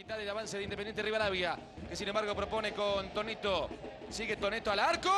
mitad del avance de Independiente Rivadavia, que sin embargo propone con Tonito. Sigue Toneto al arco.